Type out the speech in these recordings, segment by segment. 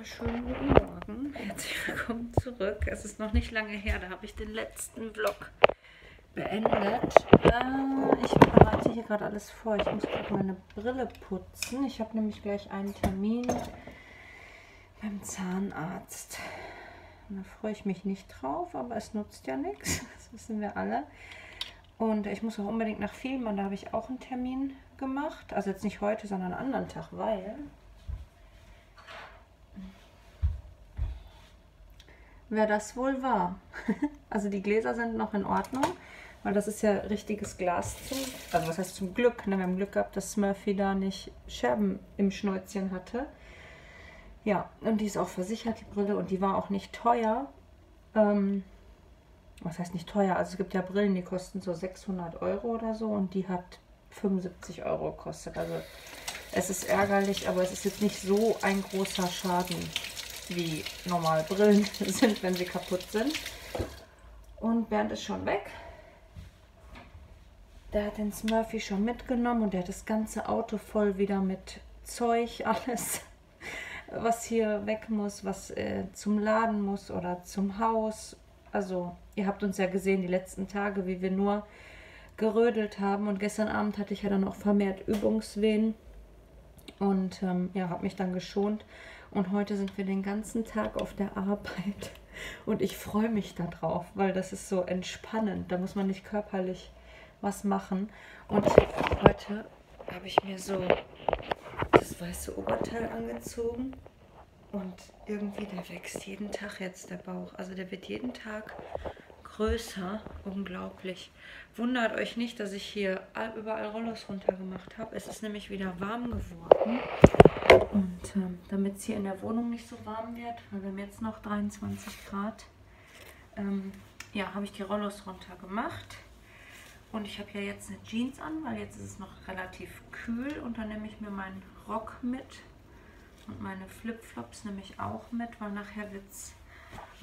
wunderschönen guten Morgen. Herzlich willkommen zurück. Es ist noch nicht lange her, da habe ich den letzten Vlog beendet. Äh, ich bereite hier gerade alles vor. Ich muss gerade meine Brille putzen. Ich habe nämlich gleich einen Termin beim Zahnarzt. Und da freue ich mich nicht drauf, aber es nutzt ja nichts. Das wissen wir alle. Und ich muss auch unbedingt nach Filmen, da habe ich auch einen Termin gemacht. Also jetzt nicht heute, sondern einen anderen Tag, weil wer das wohl war. also die Gläser sind noch in Ordnung, weil das ist ja richtiges Glas zum, also was heißt zum Glück, ne? wir haben Glück gehabt, dass Smurfy da nicht Scherben im Schnäuzchen hatte. Ja, und die ist auch versichert, die Brille, und die war auch nicht teuer. Ähm, was heißt nicht teuer? Also es gibt ja Brillen, die kosten so 600 Euro oder so und die hat 75 Euro gekostet. Also es ist ärgerlich, aber es ist jetzt nicht so ein großer Schaden wie normal Brillen sind, wenn sie kaputt sind. Und Bernd ist schon weg. Der hat den Smurfy schon mitgenommen und der hat das ganze Auto voll wieder mit Zeug, alles, was hier weg muss, was äh, zum Laden muss oder zum Haus. Also ihr habt uns ja gesehen die letzten Tage, wie wir nur gerödelt haben. Und gestern Abend hatte ich ja dann auch vermehrt Übungswehen und ähm, ja, habe mich dann geschont. Und heute sind wir den ganzen Tag auf der Arbeit. Und ich freue mich darauf, weil das ist so entspannend. Da muss man nicht körperlich was machen. Und heute habe ich mir so das weiße Oberteil angezogen. Und irgendwie, der wächst jeden Tag jetzt, der Bauch. Also der wird jeden Tag größer. Unglaublich. Wundert euch nicht, dass ich hier überall Rollos runtergemacht habe. Es ist nämlich wieder warm geworden. Und ähm, damit es hier in der Wohnung nicht so warm wird, weil wir haben jetzt noch 23 Grad, ähm, ja, habe ich die Rollos runter gemacht. Und ich habe ja jetzt eine Jeans an, weil jetzt ist es noch relativ kühl. Und dann nehme ich mir meinen Rock mit. Und meine Flipflops nehme ich auch mit, weil nachher wird es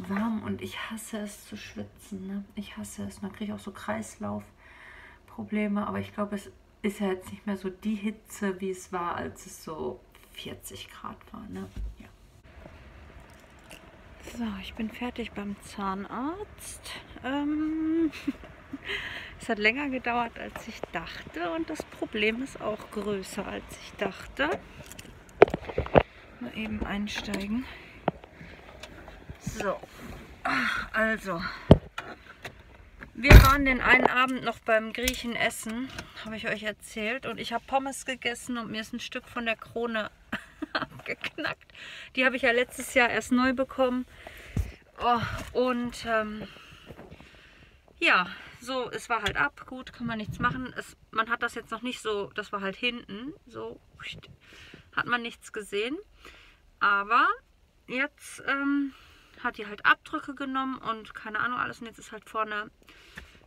warm. Und ich hasse es zu schwitzen. Ne? Ich hasse es. Dann kriege ich auch so Kreislaufprobleme. Aber ich glaube, es ist ja jetzt nicht mehr so die Hitze, wie es war, als es so 40 Grad war. Ne? Ja. So, ich bin fertig beim Zahnarzt. Ähm, es hat länger gedauert, als ich dachte und das Problem ist auch größer, als ich dachte. Mal eben einsteigen. So, also, wir waren den einen Abend noch beim Griechen essen, habe ich euch erzählt. Und ich habe Pommes gegessen und mir ist ein Stück von der Krone abgeknackt. Die habe ich ja letztes Jahr erst neu bekommen. Oh, und ähm, ja, so, es war halt ab. Gut, kann man nichts machen. Es, man hat das jetzt noch nicht so, das war halt hinten. So, hat man nichts gesehen. Aber jetzt ähm, hat die halt Abdrücke genommen und keine Ahnung alles. Und jetzt ist halt vorne,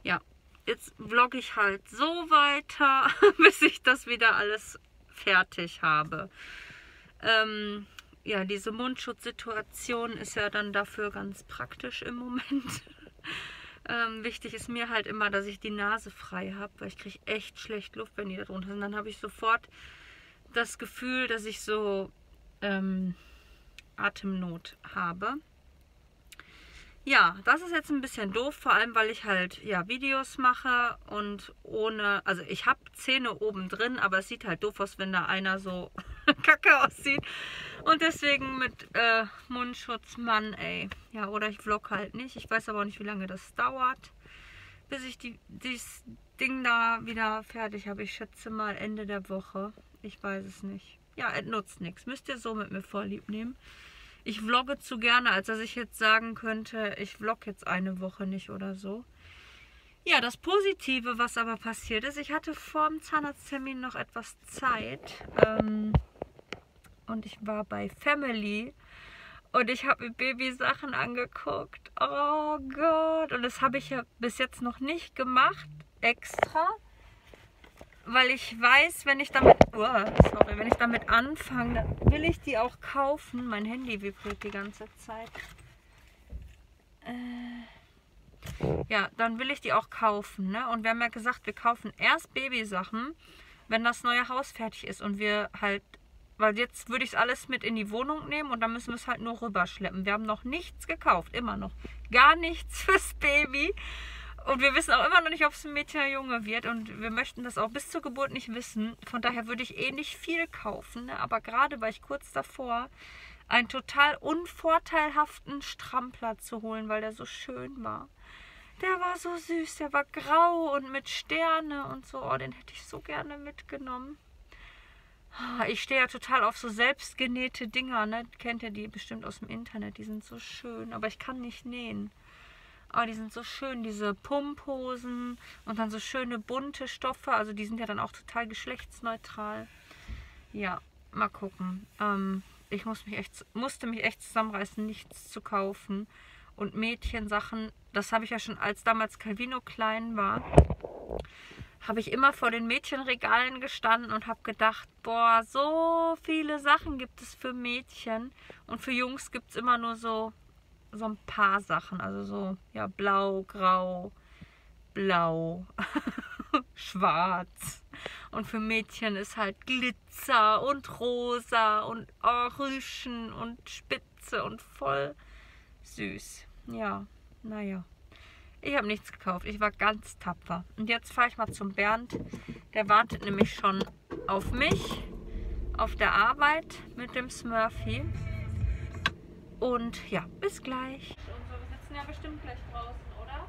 ja, jetzt vlogge ich halt so weiter, bis ich das wieder alles fertig habe. Ähm, ja, diese Mundschutzsituation ist ja dann dafür ganz praktisch im Moment. ähm, wichtig ist mir halt immer, dass ich die Nase frei habe, weil ich kriege echt schlecht Luft, wenn die da drunter sind. Dann habe ich sofort das Gefühl, dass ich so ähm, Atemnot habe. Ja, das ist jetzt ein bisschen doof, vor allem weil ich halt ja Videos mache und ohne, also ich habe Zähne oben drin, aber es sieht halt doof aus, wenn da einer so kacke aussieht. Und deswegen mit äh, Mundschutz, Mann, ey. Ja, oder ich vlog halt nicht. Ich weiß aber auch nicht, wie lange das dauert, bis ich die, dieses Ding da wieder fertig habe. Ich schätze mal Ende der Woche. Ich weiß es nicht. Ja, es nutzt nichts. Müsst ihr so mit mir vorlieb nehmen ich vlogge zu gerne, als dass ich jetzt sagen könnte, ich vlog jetzt eine Woche nicht oder so. Ja, das Positive, was aber passiert ist, ich hatte vor dem Zahnarzttermin noch etwas Zeit ähm, und ich war bei Family und ich habe mir Babysachen angeguckt. Oh Gott, und das habe ich ja bis jetzt noch nicht gemacht, extra weil ich weiß, wenn ich damit, oh, sorry, wenn ich damit anfange, dann will ich die auch kaufen. Mein Handy vibriert die ganze Zeit. Äh, ja, dann will ich die auch kaufen. Ne? Und wir haben ja gesagt, wir kaufen erst Babysachen, wenn das neue Haus fertig ist und wir halt Weil jetzt würde ich es alles mit in die Wohnung nehmen und dann müssen wir es halt nur rüberschleppen. Wir haben noch nichts gekauft, immer noch. Gar nichts fürs Baby. Und wir wissen auch immer noch nicht, ob es ein Mädchen oder Junge wird. Und wir möchten das auch bis zur Geburt nicht wissen. Von daher würde ich eh nicht viel kaufen. Ne? Aber gerade war ich kurz davor, einen total unvorteilhaften Strampler zu holen, weil der so schön war. Der war so süß, der war grau und mit Sterne und so. Oh, den hätte ich so gerne mitgenommen. Ah, ich stehe ja total auf so selbstgenähte Dinger, ne? Kennt ihr die bestimmt aus dem Internet? Die sind so schön, aber ich kann nicht nähen. Aber die sind so schön, diese Pumphosen und dann so schöne bunte Stoffe. Also die sind ja dann auch total geschlechtsneutral. Ja, mal gucken. Ähm, ich muss mich echt, musste mich echt zusammenreißen, nichts zu kaufen. Und Mädchensachen, das habe ich ja schon, als damals Calvino klein war, habe ich immer vor den Mädchenregalen gestanden und habe gedacht, boah, so viele Sachen gibt es für Mädchen. Und für Jungs gibt es immer nur so so ein paar Sachen. Also so, ja, blau, grau, blau, schwarz. Und für Mädchen ist halt Glitzer und rosa und Rüschen und Spitze und voll süß. Ja, naja. Ich habe nichts gekauft. Ich war ganz tapfer. Und jetzt fahre ich mal zum Bernd. Der wartet nämlich schon auf mich auf der Arbeit mit dem Smurfy. Und ja, bis gleich. Und wir sitzen ja bestimmt gleich draußen, oder?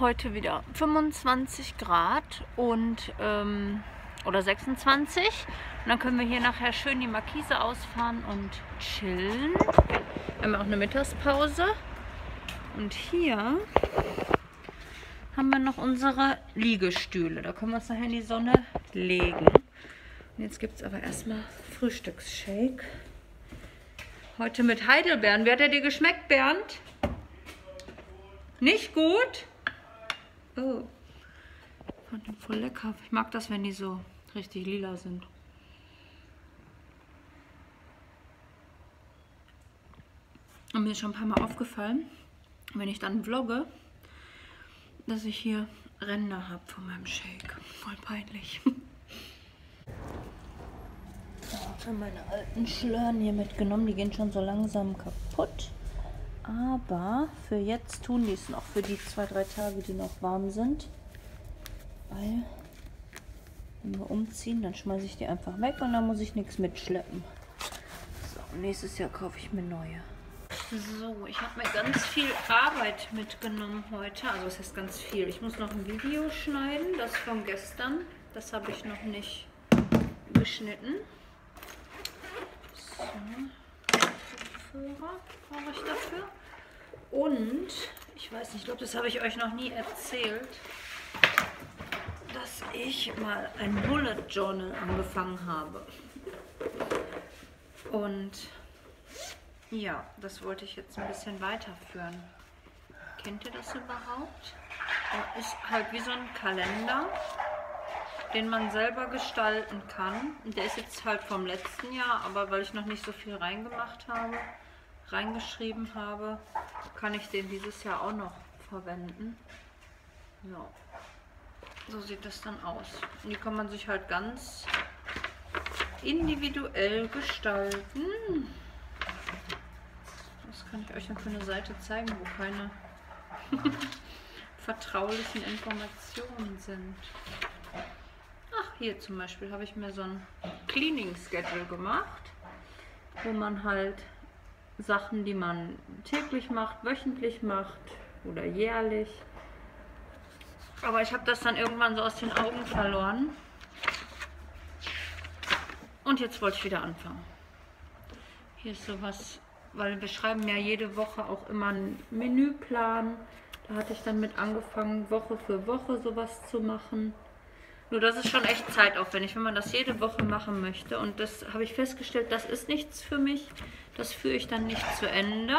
Heute wieder 25 Grad und ähm, oder 26. Und dann können wir hier nachher schön die Markise ausfahren und chillen. Wir haben auch eine Mittagspause. Und hier haben wir noch unsere Liegestühle. Da können wir uns nachher in die Sonne legen. Und jetzt gibt es aber erstmal Frühstücksshake. Heute mit Heidelbeeren. Wie hat er dir geschmeckt, Bernd? Nicht gut? Oh. Ich fand den voll lecker. Ich mag das, wenn die so richtig lila sind. Und mir ist schon ein paar Mal aufgefallen, wenn ich dann vlogge, dass ich hier Ränder habe von meinem Shake. Voll peinlich. Ich habe meine alten Schlören hier mitgenommen. Die gehen schon so langsam kaputt. Aber für jetzt tun die es noch, für die zwei, drei Tage, die noch warm sind. Weil, wenn wir umziehen, dann schmeiße ich die einfach weg und dann muss ich nichts mitschleppen. So, nächstes Jahr kaufe ich mir neue. So, ich habe mir ganz viel Arbeit mitgenommen heute. Also was heißt ganz viel? Ich muss noch ein Video schneiden, das von gestern. Das habe ich noch nicht geschnitten. So. Kopfhörer brauche ich dafür. Und, ich weiß nicht, ich glaube, das habe ich euch noch nie erzählt, dass ich mal ein Bullet Journal angefangen habe. Und ja, das wollte ich jetzt ein bisschen weiterführen. Kennt ihr das überhaupt? Das ist halt wie so ein Kalender, den man selber gestalten kann. Der ist jetzt halt vom letzten Jahr, aber weil ich noch nicht so viel reingemacht habe, reingeschrieben habe, kann ich den dieses Jahr auch noch verwenden. Ja. So sieht das dann aus. Und die kann man sich halt ganz individuell gestalten. Was kann ich euch denn für eine Seite zeigen, wo keine vertraulichen Informationen sind? Ach, hier zum Beispiel habe ich mir so ein Cleaning Schedule gemacht, wo man halt Sachen, die man täglich macht, wöchentlich macht oder jährlich. Aber ich habe das dann irgendwann so aus den Augen verloren. Und jetzt wollte ich wieder anfangen. Hier ist sowas, weil wir schreiben ja jede Woche auch immer einen Menüplan. Da hatte ich dann mit angefangen, Woche für Woche sowas zu machen. Nur das ist schon echt zeitaufwendig, wenn man das jede Woche machen möchte. Und das habe ich festgestellt, das ist nichts für mich. Das führe ich dann nicht zu Ende.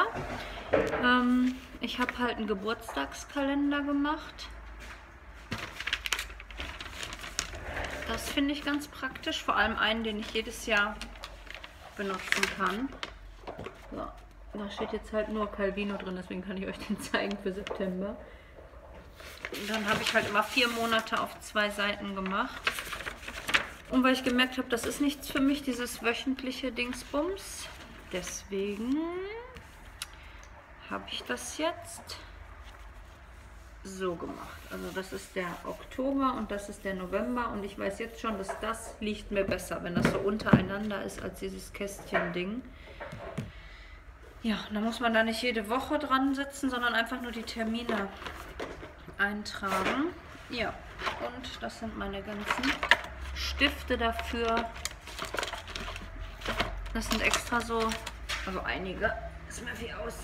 Ähm, ich habe halt einen Geburtstagskalender gemacht. Das finde ich ganz praktisch. Vor allem einen, den ich jedes Jahr benutzen kann. So, da steht jetzt halt nur Calvino drin, deswegen kann ich euch den zeigen für September. Dann habe ich halt immer vier Monate auf zwei Seiten gemacht. Und weil ich gemerkt habe, das ist nichts für mich, dieses wöchentliche Dingsbums. Deswegen habe ich das jetzt so gemacht. Also das ist der Oktober und das ist der November und ich weiß jetzt schon, dass das liegt mir besser, wenn das so untereinander ist als dieses Kästchen-Ding. Ja, da muss man da nicht jede Woche dran sitzen, sondern einfach nur die Termine eintragen. Ja, und das sind meine ganzen Stifte dafür. Das sind extra so, also einige, ist mir wie aus,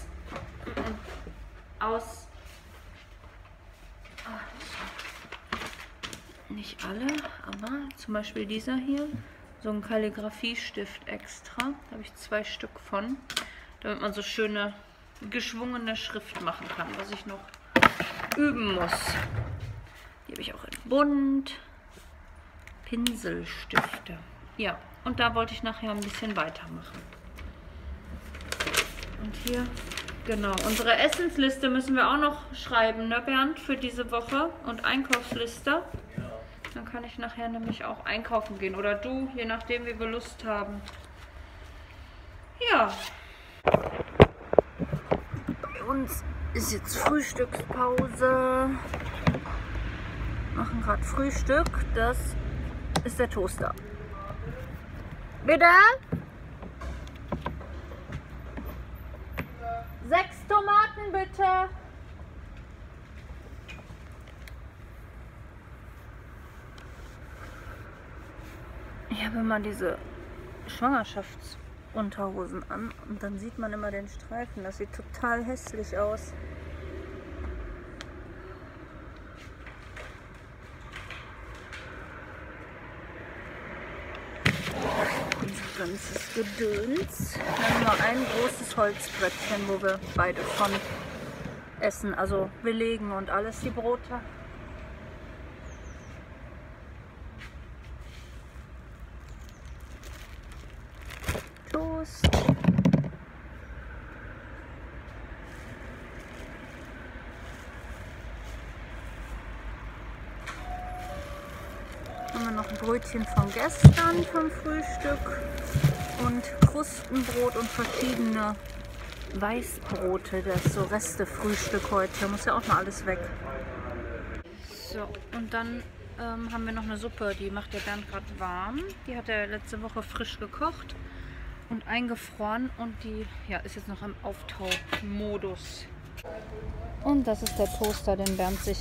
aus, ah, nicht alle, aber zum Beispiel dieser hier, so ein Kalligrafiestift extra, da habe ich zwei Stück von, damit man so schöne geschwungene Schrift machen kann, was ich noch üben muss. Die habe ich auch in bunt. Pinselstifte. Ja, und da wollte ich nachher ein bisschen weitermachen. Und hier, genau, unsere Essensliste müssen wir auch noch schreiben, ne Bernd, für diese Woche. Und Einkaufsliste. Dann kann ich nachher nämlich auch einkaufen gehen. Oder du, je nachdem, wie wir Lust haben. Ja. Bei uns ist jetzt Frühstückspause. Machen gerade Frühstück. Das ist der Toaster. Bitte? Sechs Tomaten bitte. Ich habe immer diese Schwangerschafts- Unterhosen an und dann sieht man immer den Streifen. Das sieht total hässlich aus. Unser ganzes Gedöns. Dann haben wir ein großes Holzbrettchen, wo wir beide von essen. Also wir legen und alles die Brote. Toast. Haben wir noch ein Brötchen von gestern vom Frühstück und Krustenbrot und verschiedene Weißbrote. Das ist so Reste-Frühstück heute. Muss ja auch mal alles weg. So, und dann ähm, haben wir noch eine Suppe, die macht der Bernd gerade warm. Die hat er letzte Woche frisch gekocht und eingefroren und die ja, ist jetzt noch im Auftaumodus. Und das ist der Toaster, den Bernd sich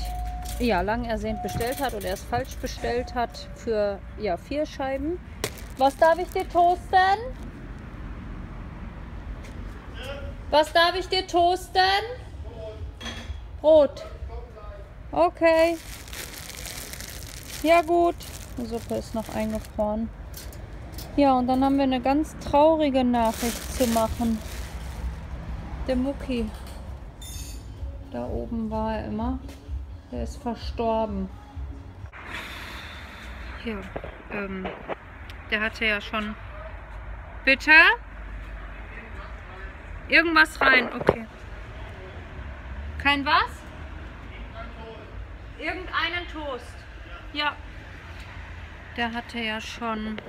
ja, lang ersehnt bestellt hat oder erst falsch bestellt hat für ja, vier Scheiben. Was darf ich dir toasten? Was darf ich dir toasten? Brot. Okay. Ja gut. Die Suppe ist noch eingefroren. Ja, und dann haben wir eine ganz traurige Nachricht zu machen. Der Mucki. Da oben war er immer. Der ist verstorben. Ja, ähm, der hatte ja schon... Bitte? Irgendwas rein, okay. Kein was? Irgendeinen Toast. Ja. Der hatte ja schon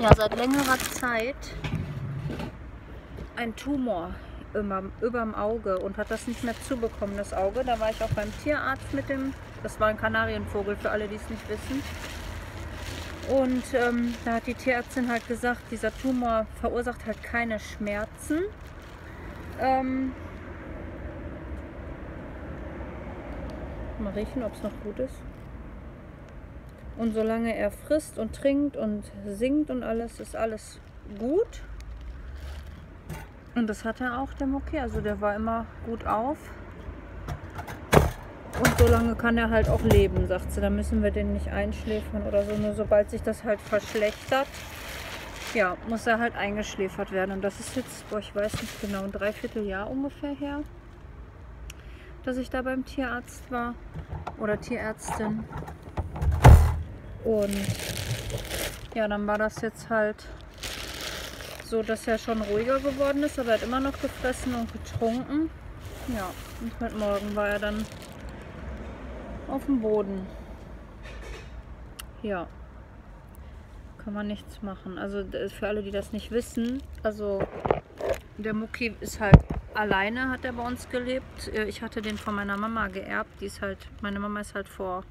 ja seit längerer Zeit ein Tumor über dem Auge und hat das nicht mehr zubekommen, das Auge. Da war ich auch beim Tierarzt mit dem, das war ein Kanarienvogel für alle, die es nicht wissen. Und ähm, da hat die Tierärztin halt gesagt, dieser Tumor verursacht halt keine Schmerzen. Ähm, mal riechen, ob es noch gut ist. Und solange er frisst und trinkt und singt und alles, ist alles gut. Und das hat er auch, der Moki. Also der war immer gut auf. Und so lange kann er halt auch leben, sagt sie. Da müssen wir den nicht einschläfern oder so. Nur sobald sich das halt verschlechtert, ja, muss er halt eingeschläfert werden. Und das ist jetzt, boah, ich weiß nicht genau, ein Dreivierteljahr ungefähr her, dass ich da beim Tierarzt war oder Tierärztin. Und ja, dann war das jetzt halt so, dass er schon ruhiger geworden ist, aber er hat immer noch gefressen und getrunken. Ja, und heute Morgen war er dann auf dem Boden. Ja, kann man nichts machen. Also für alle, die das nicht wissen, also der Mucki ist halt alleine, hat er bei uns gelebt. Äh, ich hatte den von meiner Mama geerbt. Die ist halt, meine Mama ist halt vor,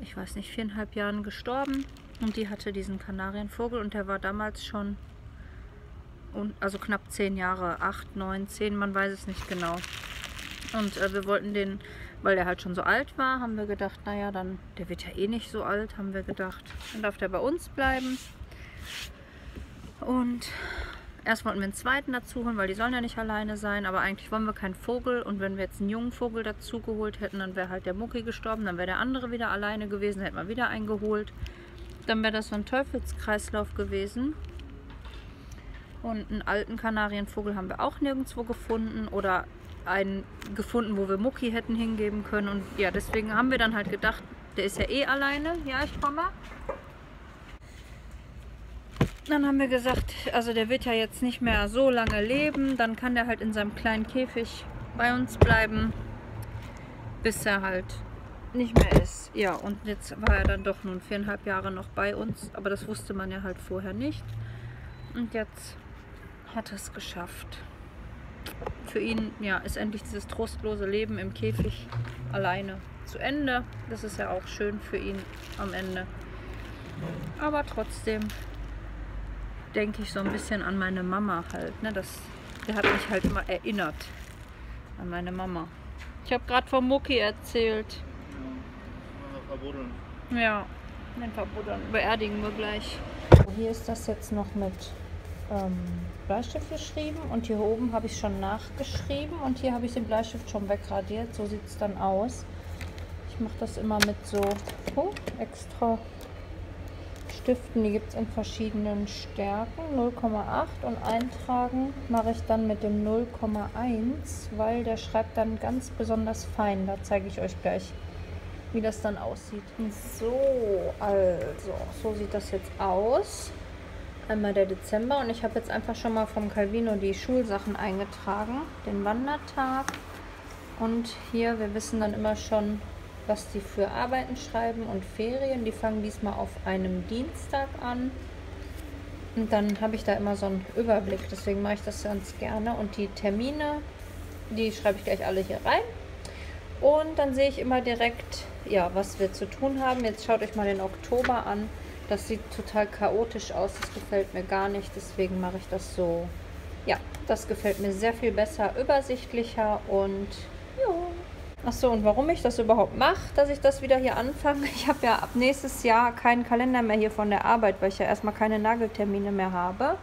ich weiß nicht, viereinhalb Jahren gestorben. Und die hatte diesen Kanarienvogel und der war damals schon, also knapp zehn Jahre, acht, neun, zehn, man weiß es nicht genau. Und äh, wir wollten den, weil der halt schon so alt war, haben wir gedacht, naja, dann, der wird ja eh nicht so alt, haben wir gedacht, dann darf der bei uns bleiben. Und erst wollten wir einen zweiten dazu holen, weil die sollen ja nicht alleine sein, aber eigentlich wollen wir keinen Vogel. Und wenn wir jetzt einen jungen Vogel dazu geholt hätten, dann wäre halt der Mucki gestorben, dann wäre der andere wieder alleine gewesen, hätten wir wieder einen geholt. Dann wäre das so ein Teufelskreislauf gewesen. Und einen alten Kanarienvogel haben wir auch nirgendwo gefunden oder einen gefunden, wo wir Mucki hätten hingeben können. Und ja, deswegen haben wir dann halt gedacht, der ist ja eh alleine. Ja, ich komme. Dann haben wir gesagt, also der wird ja jetzt nicht mehr so lange leben. Dann kann der halt in seinem kleinen Käfig bei uns bleiben, bis er halt nicht mehr ist. Ja, und jetzt war er dann doch nun viereinhalb Jahre noch bei uns. Aber das wusste man ja halt vorher nicht. Und jetzt hat er es geschafft für ihn ja, ist endlich dieses trostlose Leben im Käfig alleine zu Ende. Das ist ja auch schön für ihn am Ende. Aber trotzdem denke ich so ein bisschen an meine Mama halt. Ne? Das, der hat mich halt immer erinnert an meine Mama. Ich habe gerade vom Mucki erzählt. Ja, den verbuddeln. Beerdigen wir gleich. Hier ist das jetzt noch mit ähm, Bleistift geschrieben und hier oben habe ich schon nachgeschrieben und hier habe ich den Bleistift schon wegradiert. So sieht es dann aus. Ich mache das immer mit so oh, extra Stiften. Die gibt es in verschiedenen Stärken. 0,8 und eintragen mache ich dann mit dem 0,1, weil der schreibt dann ganz besonders fein. Da zeige ich euch gleich, wie das dann aussieht. So, also, so sieht das jetzt aus einmal der Dezember und ich habe jetzt einfach schon mal vom Calvino die Schulsachen eingetragen, den Wandertag und hier, wir wissen dann immer schon, was die für Arbeiten schreiben und Ferien. Die fangen diesmal auf einem Dienstag an und dann habe ich da immer so einen Überblick, deswegen mache ich das ganz gerne und die Termine, die schreibe ich gleich alle hier rein. Und dann sehe ich immer direkt, ja, was wir zu tun haben. Jetzt schaut euch mal den Oktober an. Das sieht total chaotisch aus, das gefällt mir gar nicht, deswegen mache ich das so. Ja, das gefällt mir sehr viel besser, übersichtlicher und ja. Achso, und warum ich das überhaupt mache, dass ich das wieder hier anfange. Ich habe ja ab nächstes Jahr keinen Kalender mehr hier von der Arbeit, weil ich ja erstmal keine Nageltermine mehr habe.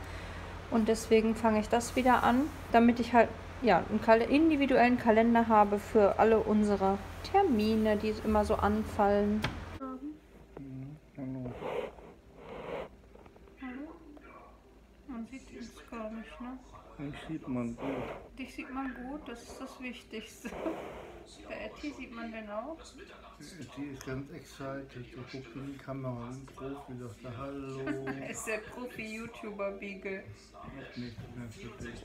Und deswegen fange ich das wieder an, damit ich halt ja, einen individuellen Kalender habe für alle unsere Termine, die immer so anfallen. gar nicht, ne? Mich sieht man gut. Dich sieht man gut, das ist das Wichtigste. Der Etty sieht man denn auch? Die ist ganz excited. Die guckt in die Kamera, ein Profi, sagt er Hallo. Ist der Profi-YouTuber-Beagle. Hat nicht mehr für dich.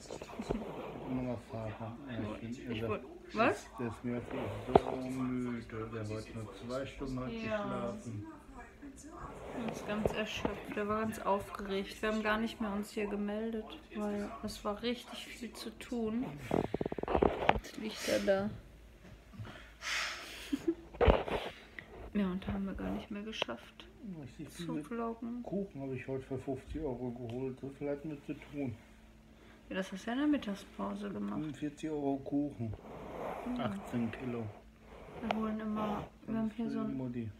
Immer noch Vater. Ich ich was? Der ist mir so müde. Der wollte nur zwei Stunden heute ja. geschlafen. Er ist ganz erschöpft, er war ganz aufgeregt. Wir haben gar nicht mehr uns hier gemeldet, weil es war richtig viel zu tun. Jetzt liegt er da. ja, und da haben wir gar nicht mehr geschafft zu vloggen. Kuchen habe ich heute für 50 Euro geholt. Viel hat mit zu tun. Ja, das hast du ja in der Mittagspause gemacht. 40 Euro Kuchen. Ja. 18 Kilo. Wir holen immer, wir haben hier so ein... Mutti.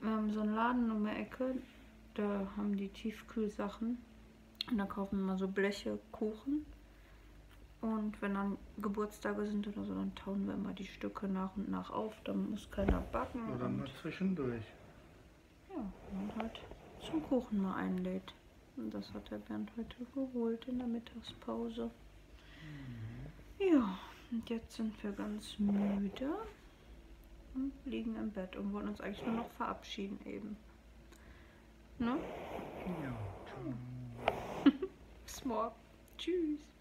Wir haben so einen Laden um der Ecke, da haben die Tiefkühlsachen. Und da kaufen wir mal so Bleche Kuchen. Und wenn dann Geburtstage sind oder so, dann tauen wir immer die Stücke nach und nach auf. Dann muss keiner backen. Oder und mal zwischendurch. ja, man halt zum Kuchen mal einlädt. Und das hat der Bernd heute geholt in der Mittagspause. Ja, und jetzt sind wir ganz müde und liegen im Bett und wollen uns eigentlich nur noch verabschieden eben. Ne? Ja. Bis morgen. Tschüss.